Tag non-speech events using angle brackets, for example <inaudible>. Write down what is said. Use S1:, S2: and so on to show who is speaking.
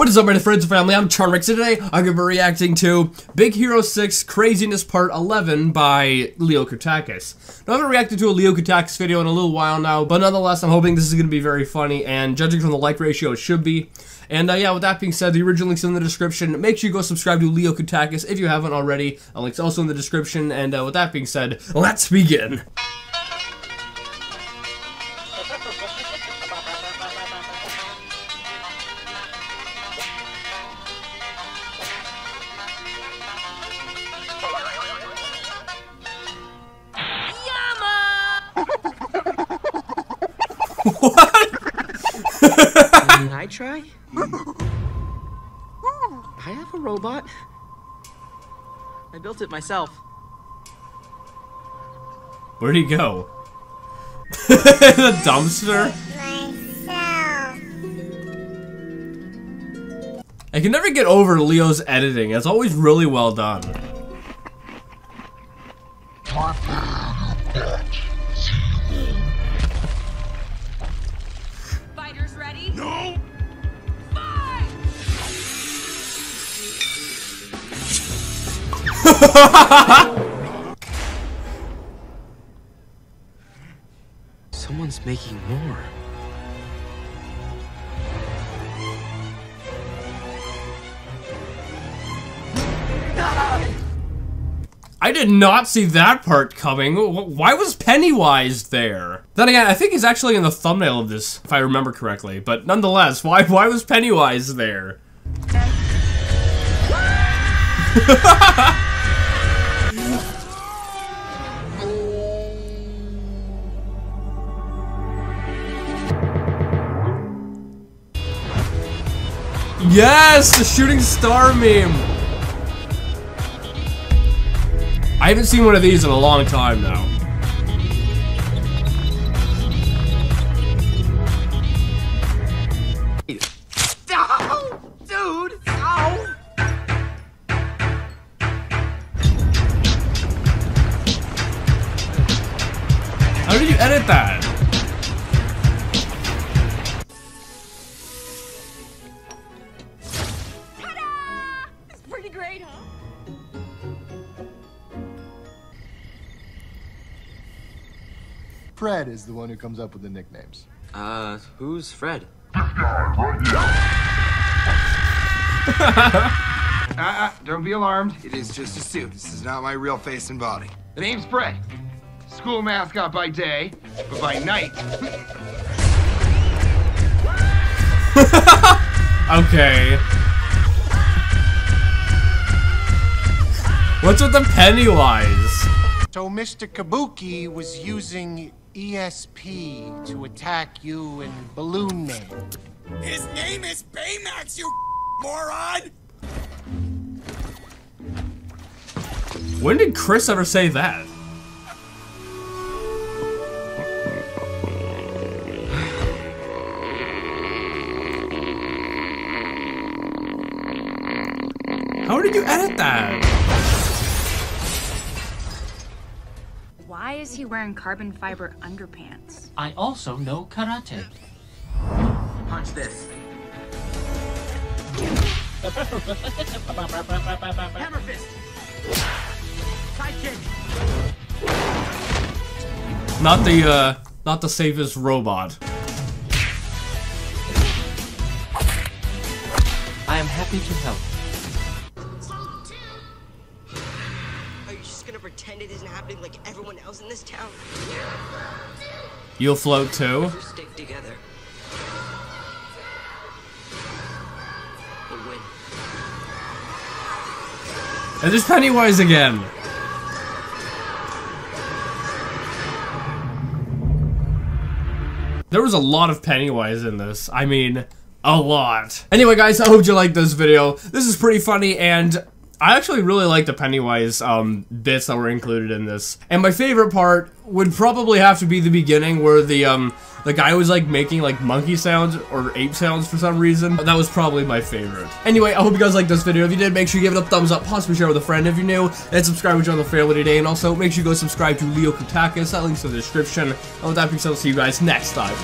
S1: What is up, my friends and family? I'm Charmix, and today I'm going to be reacting to Big Hero 6 Craziness Part 11 by Leo Kutakis. Now, I haven't reacted to a Leo Kutakis video in a little while now, but nonetheless, I'm hoping this is going to be very funny, and judging from the like ratio, it should be. And uh, yeah, with that being said, the original link's in the description. Make sure you go subscribe to Leo Kutakis if you haven't already. The link's also in the description, and uh, with that being said, let's begin. What?
S2: Can I try? Hmm. I have a robot. I built it myself.
S1: Where'd he go? <laughs> the dumpster? I can never get over Leo's editing. It's always really well done.
S2: Someone's making more.
S1: I did not see that part coming. Why was Pennywise there? Then again, I think he's actually in the thumbnail of this, if I remember correctly. But nonetheless, why why was Pennywise there? <laughs> Yes, the shooting star meme. I haven't seen one of these in a long time now.
S2: Ow! Dude! Ow!
S1: How did you edit that?
S3: It's great, huh?
S4: Fred is the one who comes up with the nicknames.
S2: Uh, who's Fred? <laughs>
S5: Uh, don't be alarmed. It is just a suit. This is not my real face and body. The name's Fred. School mascot by day, but by night. <laughs>
S1: Okay. What's with the Pennywise?
S6: So Mr. Kabuki was using ESP to attack you and Balloon Man.
S7: His name is Baymax, you moron!
S1: When did Chris ever say that? How did you edit that?
S8: Why is he wearing carbon fiber underpants?
S9: I also know karate.
S2: Punch this. Hammer fist! Side kick!
S1: Not the, uh, not the safest robot.
S9: I am happy to help.
S10: Gonna pretend it isn't happening like everyone else in this town?
S1: You'll float too?
S10: Just stick together. And win.
S1: And there's Pennywise again. There was a lot of Pennywise in this. I mean, a lot. Anyway, guys, I hope you liked this video. This is pretty funny, and I actually really like the Pennywise um, bits that were included in this. And my favorite part would probably have to be the beginning where the um, the guy was like making like monkey sounds or ape sounds for some reason. That was probably my favorite. Anyway, I hope you guys liked this video. If you did, make sure you give it a thumbs up, possibly share with a friend if you're new, and subscribe to join the family today. And also, make sure you go subscribe to Leo Kutakis. That link's in the description. And with that being said, I'll see you guys next time.